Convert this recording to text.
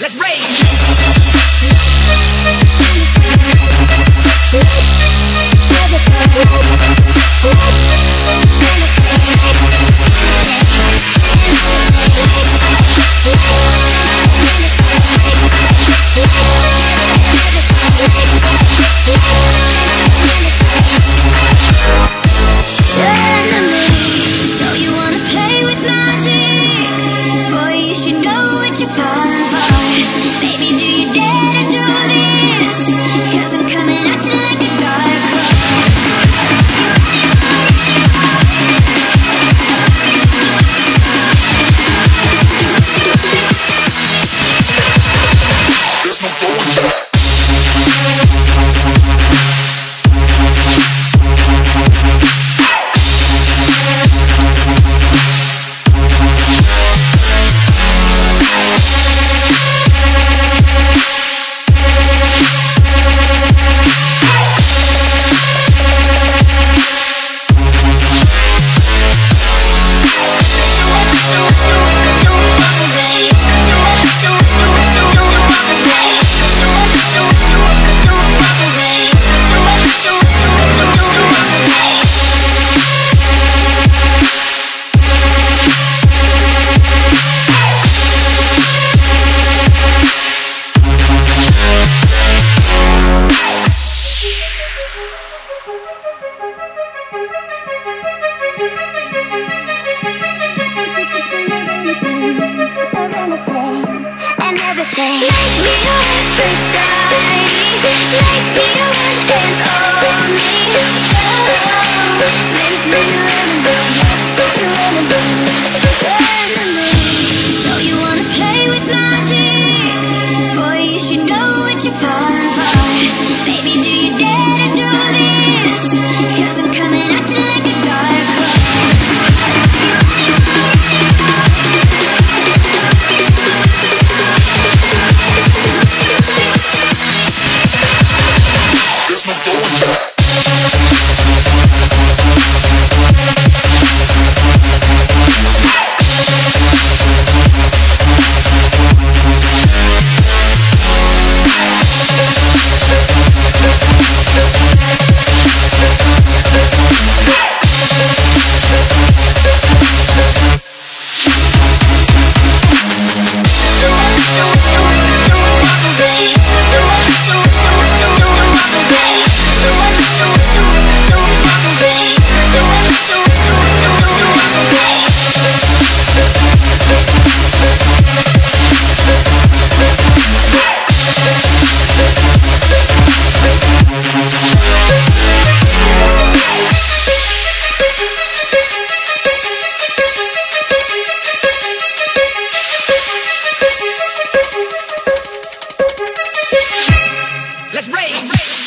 Let's raise. everything Make me your everything Make me a one and all ready.